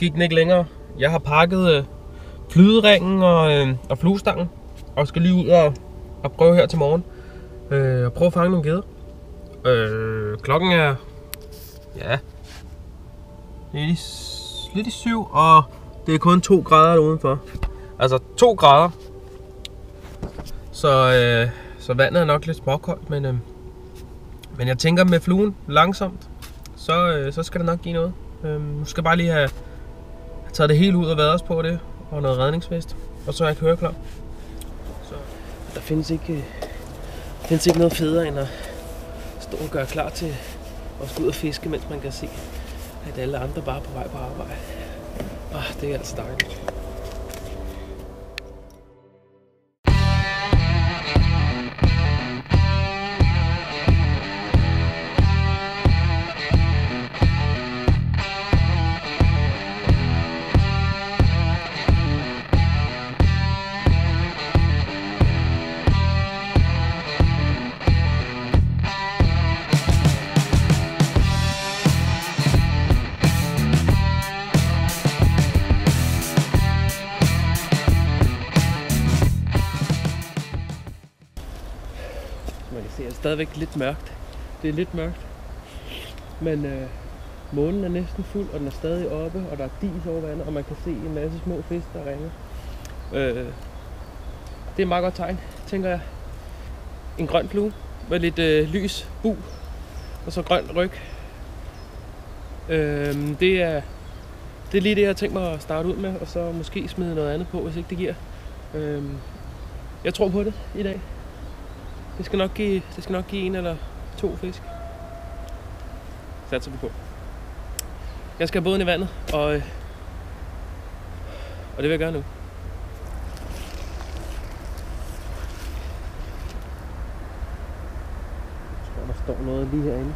gik den ikke længere. Jeg har pakket øh, flyderingen og, øh, og fluestangen, og skal lige ud og, og prøve her til morgen. Øh, og prøve at fange nogle geder. Øh, klokken er, ja, lidt i, lidt i syv, og det er kun 2 grader udenfor. Altså 2 grader. Så, øh, så vandet er nok lidt småkoldt, men, øh, men jeg tænker med fluen langsomt, så, øh, så skal det nok give noget. Øh, nu skal jeg bare lige have, have taget det hele ud og været os på det, og noget redningsvest, og så er jeg køreklar. Så. Der findes ikke, øh, findes ikke noget federe end at stå og gøre klar til at skulle ud og fiske, mens man kan se, at alle andre bare er på vej på arbejde. Ah, det er altså dejligt. Stadigvæk lidt mørkt. Det er lidt mørkt. Men øh, månen er næsten fuld, og den er stadig oppe, og der er dis over vandet, og man kan se en masse små fisk, der ringer. Øh, det er et meget godt tegn, tænker jeg. En grøn flue med lidt øh, lys bu, og så grøn ryg. Øh, det, er, det er lige det, jeg har tænkt mig at starte ud med, og så måske smide noget andet på, hvis ikke det giver. Øh, jeg tror på det i dag. Det skal nok give, det skal nok give en eller to fisk. Satser vi på. Jeg skal have båden i vandet, og, øh, og det vil jeg gøre nu. Jeg tror, der står noget lige herinde.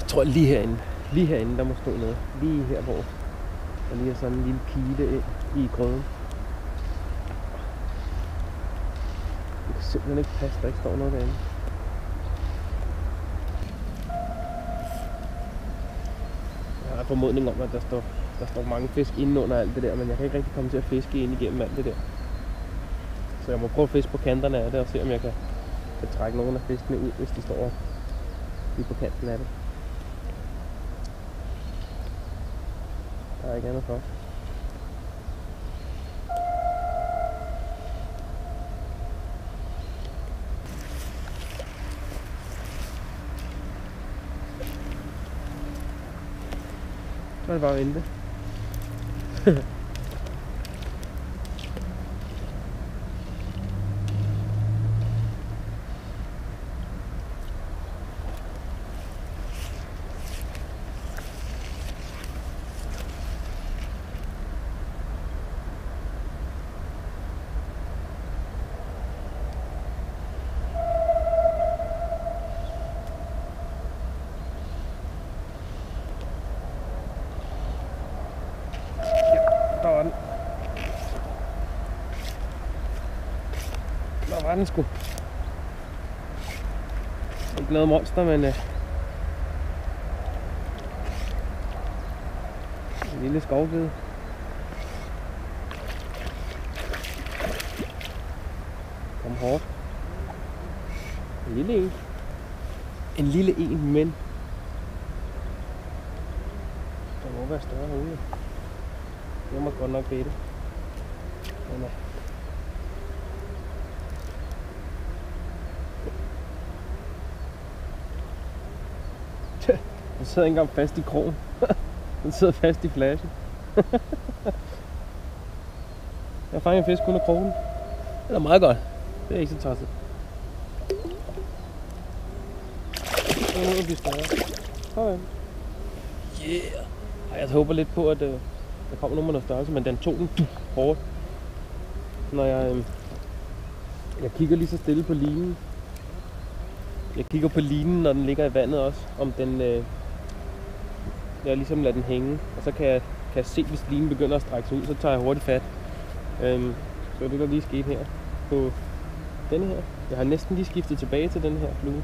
Jeg tror lige herinde. Lige herinde, der må stå noget. Lige her, hvor der lige er sådan en lille pile ind i grøden. Det kan simpelthen ikke passe, der ikke står noget derinde. Jeg har formodning om, at der står, der står mange fisk inde under alt det der, men jeg kan ikke rigtig komme til at fiske ind igennem alt det der. Så jeg må prøve at fiske på kanterne af det og se, om jeg kan, kan trække nogle af fiskene ud, hvis de står lige på kanten af det. Der er ikke andet for. Hadi bare vente. var den sgu. Ikke noget monster, men øh, en lille skovgede. Kom hårdt. En lille en. En lille en, men der må være større herude. Det må godt nok bede. Men, øh, den sidder ikke engang fast i krogen. Den sidder fast i flashen. Jeg fanger en fisk under krogen. Det er meget godt. Det er ikke så tosset. Så er det blive større. Kom ind. Yeah. Ej, jeg håber lidt på, at øh, der kommer nogen med noget størrelse, men den tog den du, hårdt. Når jeg, øh, jeg kigger lige så stille på linen. Jeg kigger på linen, når den ligger i vandet også, om den, øh, jeg ligesom lader den hænge. Og så kan jeg, kan jeg se, hvis linen begynder at strække sig ud, så tager jeg hurtigt fat. Øhm, så er det der lige skete her på denne her. Jeg har næsten lige skiftet tilbage til den her flue.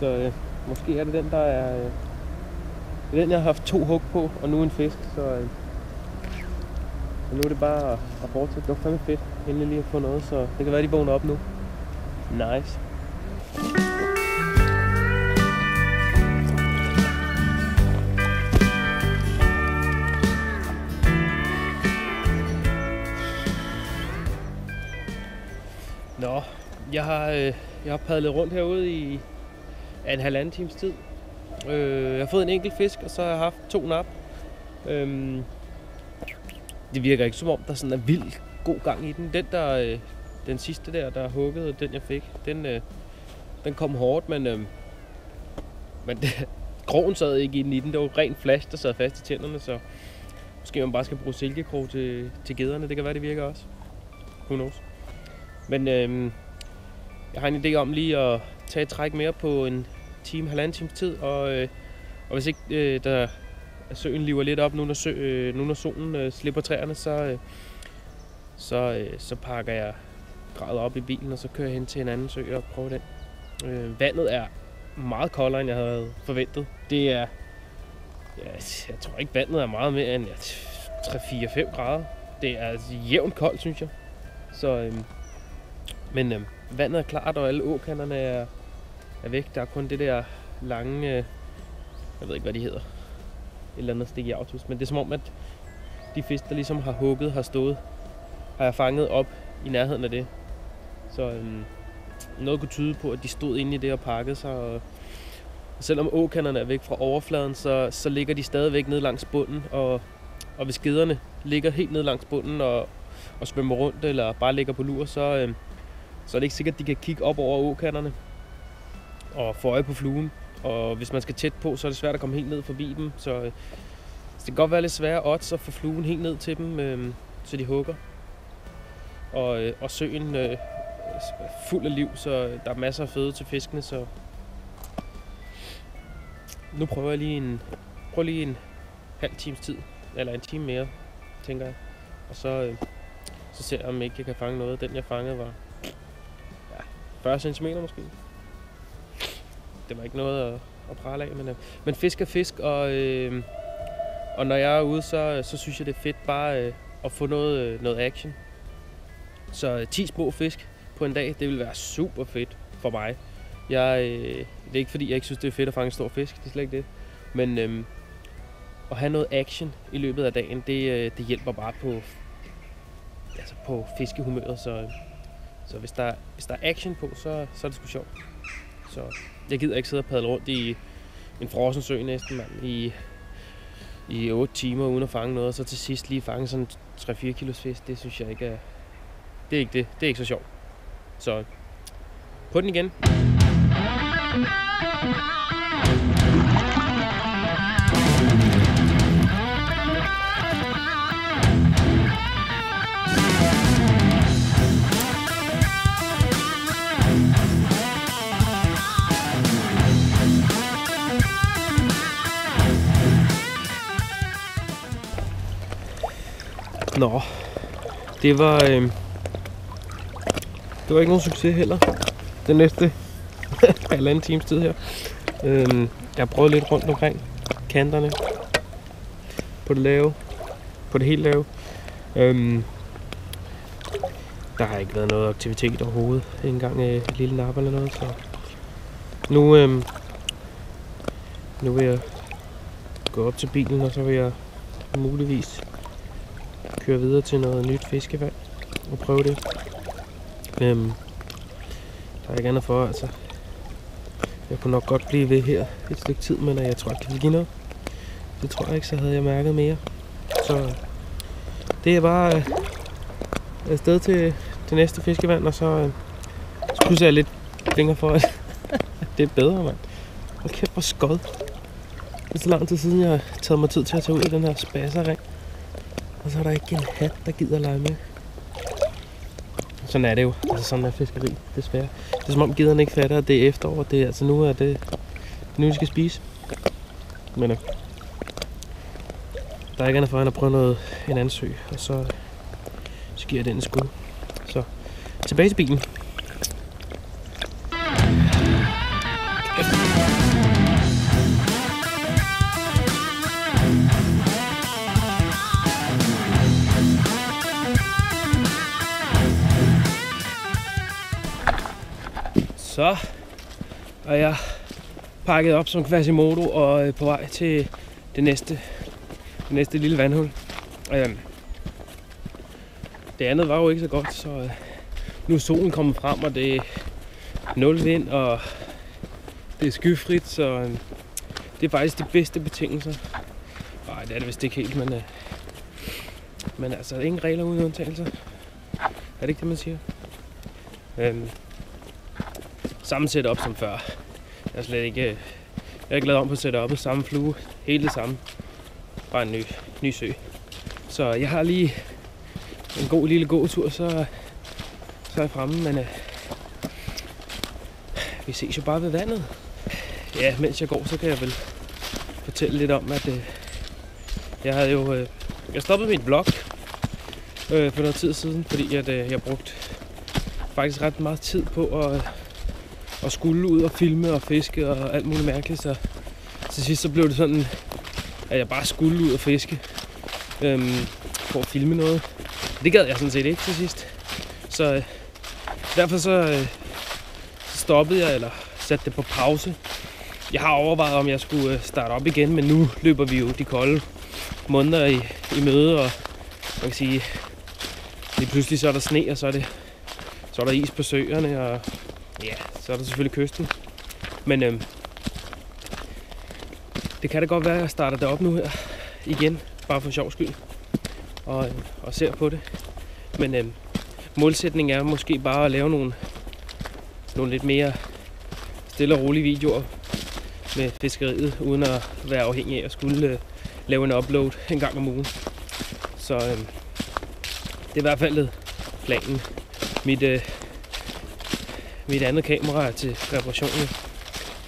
Så øh, måske er det den, der er, øh, Det er den, jeg har haft to hug på, og nu en fisk, så, øh, så nu er det bare at fortsætte. Det var fandme fedt, endelig lige at få noget, så det kan være, de vågner op nu. Nice. Nå, jeg har, øh, jeg har padlet rundt herude i en halvanden times tid. Øh, jeg har fået en enkelt fisk, og så har jeg haft to nap. Øhm, det virker ikke som om, der sådan er vildt god gang i den. Den, der, øh, den sidste der, der huggede, den jeg fik, den, øh, den kom hårdt, men, øh, men det, krogen sad ikke i den i den. Det var ren flash, der sad fast i tænderne, så måske man bare skal bruge silkekrog til, til gederne. Det kan være, det virker også. Who knows? Men øh, jeg har en idé om lige at tage et træk mere på en time, halvanden times tid, og, øh, og hvis ikke øh, der søen liver lidt op nu, når, sø, øh, nu når solen øh, slipper træerne, så, øh, så, øh, så pakker jeg gradet op i bilen, og så kører jeg hen til en anden sø og prøver den. Øh, vandet er meget koldere, end jeg havde forventet. Det er, ja, jeg tror ikke, vandet er meget mere end ja, 3-4-5 grader. Det er altså jævnt koldt, synes jeg. Så, øh, men øh, vandet er klart, og alle åkanderne er, er væk. Der er kun det der lange, øh, jeg ved ikke, hvad de hedder, et eller andet stik i autos. Men det er som om, at de fisk, der ligesom har hugget, har stået, har jeg fanget op i nærheden af det. Så øh, noget kunne tyde på, at de stod inde i det og pakkede sig. Og, og selvom åkanderne er væk fra overfladen, så, så ligger de stadigvæk ned langs bunden. Og, og hvis gederne ligger helt ned langs bunden og, og svømmer rundt, eller bare ligger på lur, så, øh, så er det ikke sikkert, at de kan kigge op over åkanderne og få øje på fluen. Og hvis man skal tæt på, så er det svært at komme helt ned forbi dem. Så, øh, så det kan godt være lidt svære odds at få fluen helt ned til dem, øh, så de hugger. Og, øh, og søen øh, fuld af liv, så der er masser af føde til fiskene. Så nu prøver jeg lige en, prøver lige en halv times tid, eller en time mere, tænker jeg. Og så, øh, så ser jeg, om ikke jeg kan fange noget. Den jeg fangede var 40 cm måske det var ikke noget at, at prale af, men, øh, men fisk er fisk, og, øh, og når jeg er ude, så, så synes jeg, det er fedt bare øh, at få noget, øh, noget action. Så øh, 10 små fisk på en dag, det vil være super fedt for mig. Jeg, øh, det er ikke fordi, jeg ikke synes, det er fedt at fange en stor fisk, det er slet ikke det. Men øh, at have noget action i løbet af dagen, det, øh, det hjælper bare på, altså på fiskehumøret. Så, øh, så hvis, der, hvis der er action på, så, så er det sgu sjovt. Så jeg gider ikke sidde og padle rundt i en frossen sø næsten, mand, i, i 8 timer uden at fange noget, og så til sidst lige fange sådan 3-4 kilos fisk, det synes jeg ikke er, det er ikke det, det er ikke så sjovt. Så på den igen. Nå, det var, øh, det var ikke nogen succes heller. Den næste halvanden times tid her. Øh, jeg prøvede lidt rundt omkring kanterne. På det lave. På det helt lave. Øh, der har ikke været noget aktivitet overhovedet. Ikke engang øh, et lille nap eller noget. Så nu, øh, nu vil jeg gå op til bilen, og så vil jeg muligvis køre videre til noget nyt fiskevand og prøve det. Øhm, der er ikke andet for, altså. Jeg kunne nok godt blive ved her et stykke tid, men jeg tror ikke, det give noget. Det tror jeg ikke, så havde jeg mærket mere. Så det er bare øh, afsted til det næste fiskevand, og så øh, jeg lidt fingre for, at det er bedre, mand. Hold kæft, hvor skod. Det er så lang tid siden, jeg har taget mig tid til at tage ud i den her spasserring. Er der ikke en hat, der gider lege med. Sådan er det jo. Altså sådan er fiskeri, desværre. Det er som om giderne ikke fatter, at det er efterår. Det er, altså nu er det, nu vi skal spise. Men øh, der er ikke andet for end at prøve noget, en anden sø. Og så, så giver jeg den en skud. Så tilbage til bilen. Og jeg pakket op som Quasimodo og øh, på vej til det næste, det næste lille vandhul. Øhm, det andet var jo ikke så godt, så øh, nu er solen kommet frem, og det er nul vind, og det er skyfrit, så øh, det er faktisk de bedste betingelser. Nej, det er det vist ikke helt, men, øh, men altså, der er ingen regler uden undtagelser. Er det ikke det, man siger? Øhm, samme setup som før. Jeg er slet ikke, jeg er ikke lavet om på setupet. Samme flue, hele det samme. Bare en ny, ny sø. Så jeg har lige en god lille gåtur, så, så er jeg fremme, men øh, vi ses jo bare ved vandet. Ja, mens jeg går, så kan jeg vel fortælle lidt om, at øh, jeg havde jo øh, jeg stoppede min blog øh, for noget tid siden, fordi at, øh, jeg brugte faktisk ret meget tid på at, og skulle ud og filme og fiske og alt muligt mærkeligt. Så til sidst så blev det sådan, at jeg bare skulle ud og fiske øhm, for at filme noget. Det gad jeg sådan set ikke til sidst. Så øh, derfor så øh, stoppede jeg, eller satte det på pause. Jeg har overvejet, om jeg skulle øh, starte op igen, men nu løber vi jo de kolde måneder i, i møde, og man kan sige, lige pludselig så er der sne, og så er, det, så er der is på søerne, og så er der selvfølgelig kysten. Men øhm, det kan da godt være, at jeg starter det op nu her igen, bare for sjov skyld, og, øh, og ser på det. Men øhm, målsætningen er måske bare at lave nogle, nogle lidt mere stille og rolige videoer med fiskeriet, uden at være afhængig af at skulle øh, lave en upload en gang om ugen. Så øhm, det er i hvert fald planen. Mit, øh, mit andet kamera til reparation,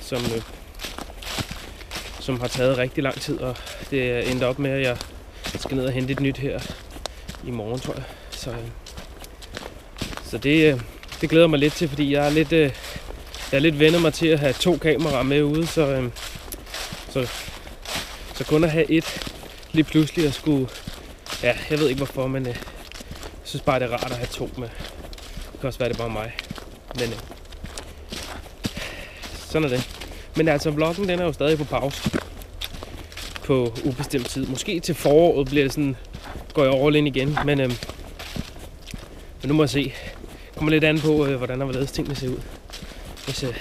som, øh, som har taget rigtig lang tid, og det endte op med, at jeg skal ned og hente et nyt her i morgen, tror jeg. Så, øh, så det, øh, det glæder mig lidt til, fordi jeg er lidt, øh, jeg er lidt vendet mig til at have to kameraer med ude, så, øh, så, så kun at have et lige pludselig at skulle, ja, jeg ved ikke hvorfor, men øh, jeg synes bare, det er rart at have to med. Det kan også være, det er bare mig. Men øh, sådan er det. Men altså, vloggen den er jo stadig på pause. På ubestemt tid. Måske til foråret bliver det sådan, går jeg all in igen. Men, øhm, men nu må jeg se. Kommer lidt an på, øh, hvordan der var lavet tingene ser ud. Hvis, øh,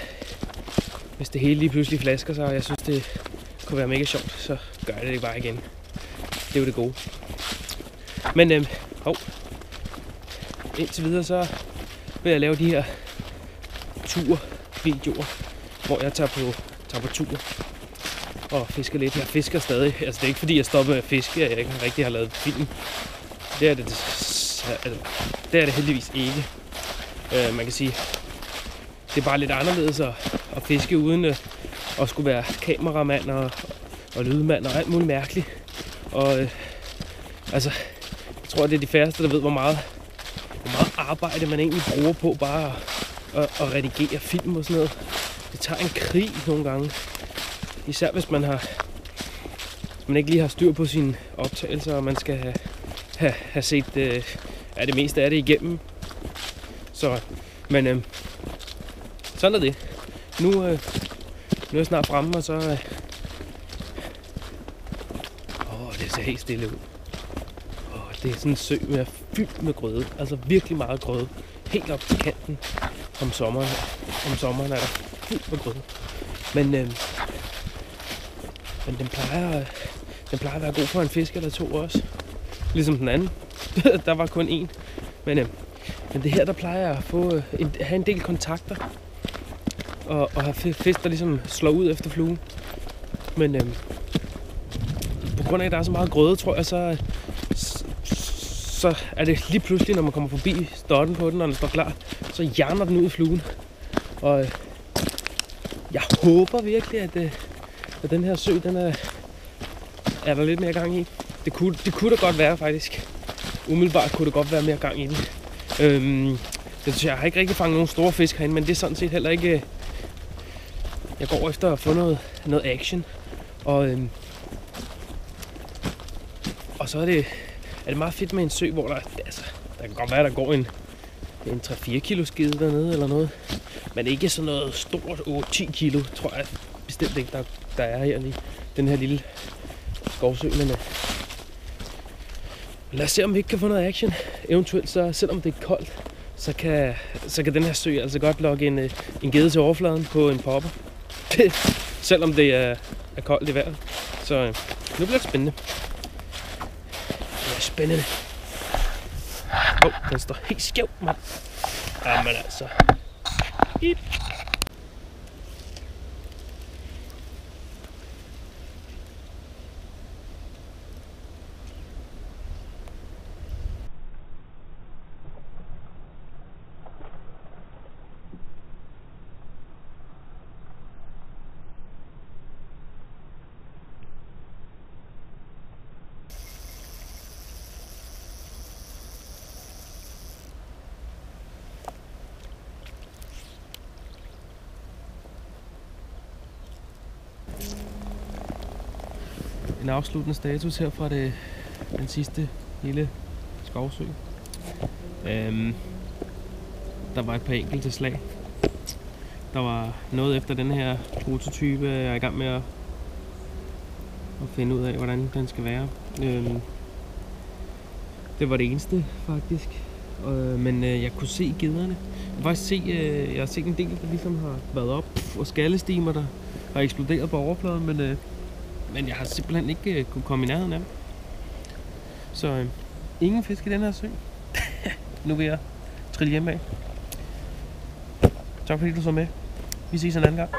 hvis det hele lige pludselig flasker sig, og jeg synes, det kunne være mega sjovt, så gør jeg det bare igen. Det er jo det gode. Men øhm, hov. indtil videre så vil jeg lave de her tur-videoer, hvor jeg tager på, tager på tur og fisker lidt. Jeg fisker stadig. Altså det er ikke fordi, jeg stopper med at fiske, at jeg ikke rigtig har lavet film. Det er det, det, altså, det, er det heldigvis ikke. Øh, man kan sige, det er bare lidt anderledes at, at fiske uden øh, at skulle være kameramand og, og lydmand og alt muligt mærkeligt. Og øh, altså, jeg tror, det er de færreste, der ved, hvor meget, hvor meget arbejde man egentlig bruger på bare at, at, at redigere film og sådan noget. Det tager en krig nogle gange. Især hvis man har hvis man ikke lige har styr på sine optagelser, og man skal have, have, have set øh, ja, det meste af det igennem. Så, men øh, sådan er det. Nu, øh, nu er jeg snart fremme, og så... Øh, åh, det ser helt stille ud. Åh, det er sådan en sø med fyldt med grøde. Altså virkelig meget grøde. Helt op til kanten om sommeren. Om sommeren er der fuld med grøde. Men, øh, men den plejer, den plejer at være god for en fisk eller to også. Ligesom den anden. der var kun én. Men, øh, men det her, der plejer jeg at få, øh, en, have en del kontakter og, og have fisk, der ligesom slår ud efter fluen. Men øh, på grund af, at der er så meget grøde, tror jeg, så, så er det lige pludselig, når man kommer forbi stotten på den, når den står klar, så hjerner den ud i fluen. Og øh, jeg håber virkelig, at, øh, at den her sø, den er, er der lidt mere gang i. Det kunne, det kunne da godt være, faktisk. Umiddelbart kunne det godt være mere gang i den. Øhm, jeg har ikke rigtig fanget nogen store fisk herinde, men det er sådan set heller ikke øh, jeg går efter at få noget, noget action. Og, øhm, og så er det, er det meget fedt med en sø, hvor der, altså, der kan godt være, der går en en 3-4 kilo skide dernede eller noget. Men ikke sådan noget stort 8-10 kilo, tror jeg bestemt ikke, der, der er her i den her lille skovsø. Men øh, lad os se, om vi ikke kan få noget action. Eventuelt så, selvom det er koldt, så kan, så kan den her sø altså godt lokke en, øh, en gede til overfladen på en popper. selvom det er, er koldt i vejret. Så øh, nu bliver det spændende. Det er spændende. Åh, oh, den står helt skæv, mand. Jamen altså. Ip. En afsluttende status her fra det, den sidste lille skovsø. Øhm, der var et par enkelte slag. Der var noget efter den her prototype, jeg er i gang med at, at finde ud af, hvordan den skal være. Øhm, det var det eneste, faktisk. Øh, men øh, jeg kunne se gederne. Jeg har faktisk se, øh, jeg har set en del, der ligesom har været op, og skallestimer, der har eksploderet på overfladen, men øh, men jeg har simpelthen ikke uh, kunne komme i nærheden af dem. Så uh, ingen fisk i den her sø. nu vil jeg trille hjem af. Tak fordi du så med. Vi ses en anden gang.